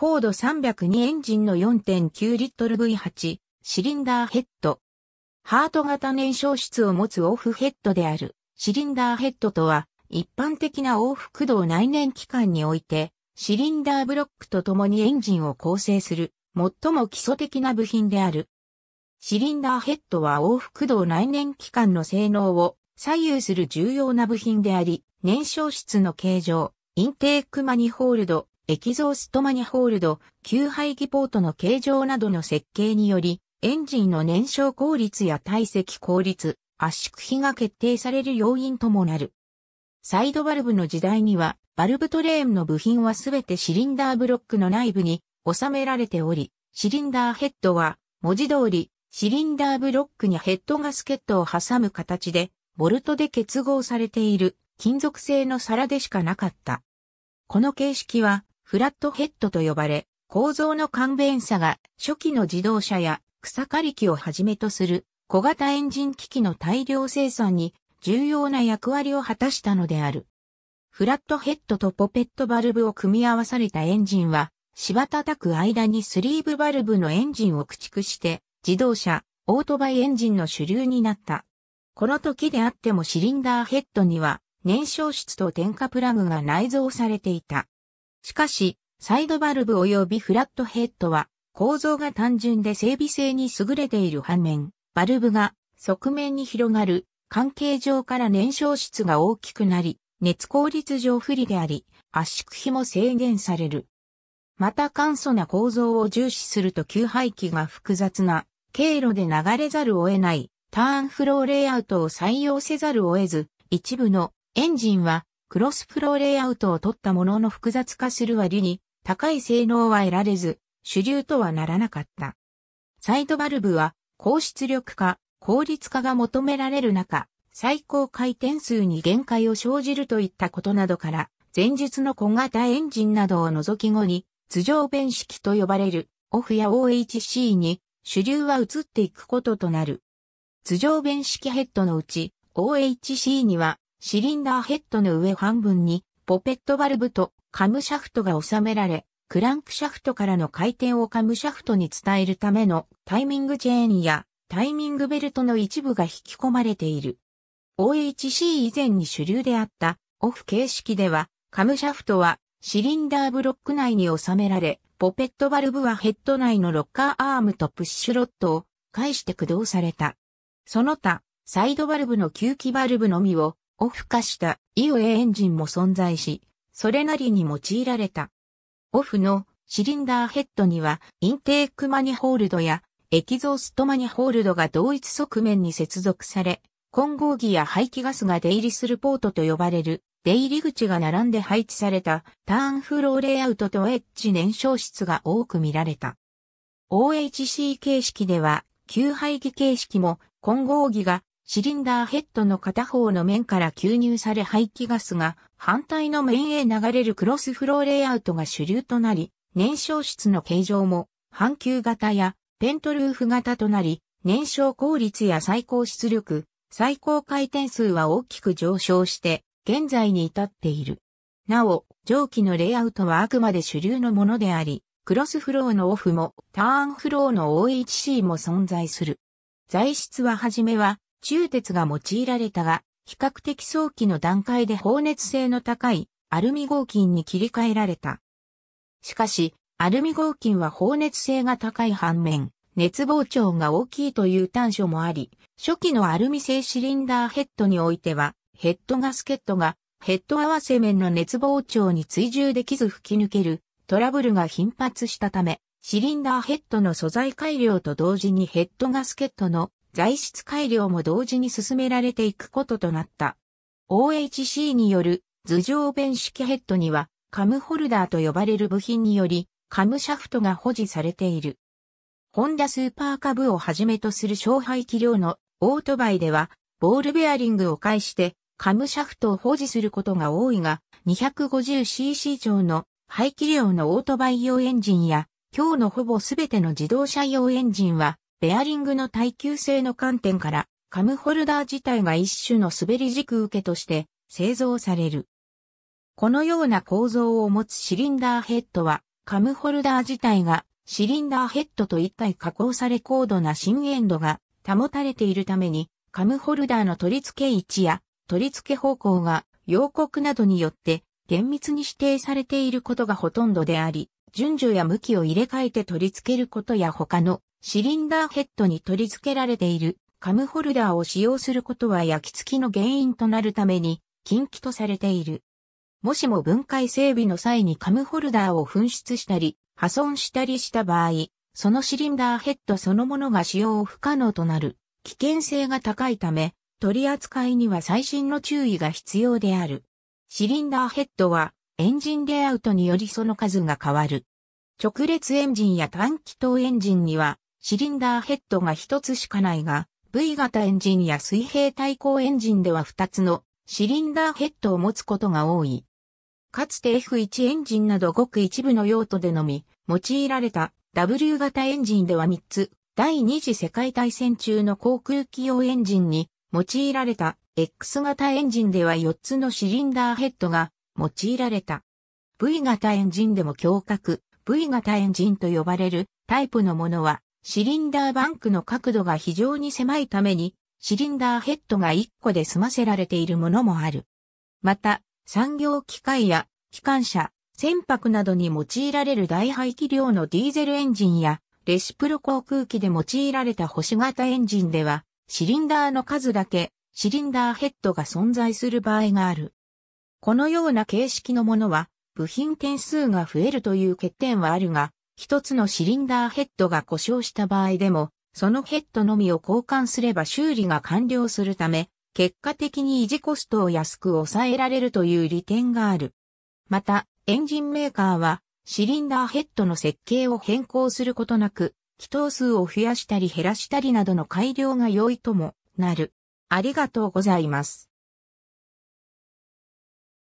フォード302エンジンの4.9リットル V8 シリンダーヘッド。ハート型燃焼室を持つオフヘッドであるシリンダーヘッドとは一般的な往復動内燃機関においてシリンダーブロックと共にエンジンを構成する最も基礎的な部品である。シリンダーヘッドは往復動内燃機関の性能を左右する重要な部品であり、燃焼室の形状、インテークマニホールド、エキゾーストマニホールド、給排気ポートの形状などの設計により、エンジンの燃焼効率や体積効率、圧縮比が決定される要因ともなる。サイドバルブの時代には、バルブトレーンの部品はすべてシリンダーブロックの内部に収められており、シリンダーヘッドは、文字通り、シリンダーブロックにヘッドガスケットを挟む形で、ボルトで結合されている金属製の皿でしかなかった。この形式はフラットヘッドと呼ばれ、構造の簡便さが初期の自動車や草刈り機をはじめとする小型エンジン機器の大量生産に重要な役割を果たしたのである。フラットヘッドとポペットバルブを組み合わされたエンジンは、芝叩く間にスリーブバルブのエンジンを駆逐して、自動車、オートバイエンジンの主流になった。この時であってもシリンダーヘッドには燃焼室と点火プラグが内蔵されていた。しかし、サイドバルブ及びフラットヘッドは構造が単純で整備性に優れている反面、バルブが側面に広がる関係上から燃焼室が大きくなり、熱効率上不利であり、圧縮比も制限される。また簡素な構造を重視すると給排気が複雑な経路で流れざるを得ないターンフローレイアウトを採用せざるを得ず、一部のエンジンはクロスフローレイアウトを取ったものの複雑化する割に高い性能は得られず、主流とはならなかった。サイドバルブは高出力化、効率化が求められる中、最高回転数に限界を生じるといったことなどから、前述の小型エンジンなどを除き後に、通常弁式と呼ばれるオフや OHC に主流は移っていくこととなる。通常弁式ヘッドのうち OHC にはシリンダーヘッドの上半分にポペットバルブとカムシャフトが収められ、クランクシャフトからの回転をカムシャフトに伝えるためのタイミングチェーンやタイミングベルトの一部が引き込まれている。OHC 以前に主流であったオフ形式ではカムシャフトはシリンダーブロック内に収められ、ポペットバルブはヘッド内のロッカーアームとプッシュロットを介して駆動された。その他、サイドバルブの吸気バルブのみをオフ化した EOA エンジンも存在し、それなりに用いられた。オフのシリンダーヘッドにはインテークマニホールドやエキゾーストマニホールドが同一側面に接続され、混合機や排気ガスが出入りするポートと呼ばれる出入り口が並んで配置されたターンフローレイアウトとエッジ燃焼室が多く見られた。OHC 形式では、給排気形式も混合機がシリンダーヘッドの片方の面から吸入され排気ガスが反対の面へ流れるクロスフローレイアウトが主流となり、燃焼室の形状も半球型やペントルーフ型となり、燃焼効率や最高出力、最高回転数は大きく上昇して、現在に至っている。なお、蒸気のレイアウトはあくまで主流のものであり、クロスフローのオフもターンフローの OHC も存在する。材質ははじめは中鉄が用いられたが、比較的早期の段階で放熱性の高いアルミ合金に切り替えられた。しかし、アルミ合金は放熱性が高い反面、熱膨張が大きいという短所もあり、初期のアルミ製シリンダーヘッドにおいては、ヘッドガスケットがヘッド合わせ面の熱膨張に追従できず吹き抜けるトラブルが頻発したため、シリンダーヘッドの素材改良と同時にヘッドガスケットの材質改良も同時に進められていくこととなった。OHC による頭上弁式ヘッドにはカムホルダーと呼ばれる部品によりカムシャフトが保持されている。ホンダスーパーカブをはじめとする小排気量のオートバイではボールベアリングを介してカムシャフトを保持することが多いが 250cc 超の排気量のオートバイ用エンジンや今日のほぼすべての自動車用エンジンはベアリングの耐久性の観点から、カムホルダー自体が一種の滑り軸受けとして製造される。このような構造を持つシリンダーヘッドは、カムホルダー自体がシリンダーヘッドと一体加工され高度な深淵度が保たれているために、カムホルダーの取り付け位置や取り付け方向が洋国などによって厳密に指定されていることがほとんどであり、順序や向きを入れ替えて取り付けることや他のシリンダーヘッドに取り付けられているカムホルダーを使用することは焼き付きの原因となるために禁忌とされている。もしも分解整備の際にカムホルダーを紛失したり、破損したりした場合、そのシリンダーヘッドそのものが使用不可能となる危険性が高いため、取り扱いには最新の注意が必要である。シリンダーヘッドはエンジンレイアウトによりその数が変わる。直列エンジンや短気筒エンジンにはシリンダーヘッドが一つしかないが、V 型エンジンや水平対向エンジンでは二つのシリンダーヘッドを持つことが多い。かつて F1 エンジンなどごく一部の用途でのみ用いられた W 型エンジンでは3つ、第二次世界大戦中の航空機用エンジンに用いられた X 型エンジンでは4つのシリンダーヘッドが用いられた。V 型エンジンでも強角、V 型エンジンと呼ばれるタイプのものはシリンダーバンクの角度が非常に狭いためにシリンダーヘッドが1個で済ませられているものもある。また、産業機械や機関車、船舶などに用いられる大排気量のディーゼルエンジンや、レシプロ航空機で用いられた星型エンジンでは、シリンダーの数だけ、シリンダーヘッドが存在する場合がある。このような形式のものは、部品点数が増えるという欠点はあるが、一つのシリンダーヘッドが故障した場合でも、そのヘッドのみを交換すれば修理が完了するため、結果的に維持コストを安く抑えられるという利点がある。また、エンジンメーカーは、シリンダーヘッドの設計を変更することなく、気筒数を増やしたり減らしたりなどの改良が良いともなる。ありがとうございます。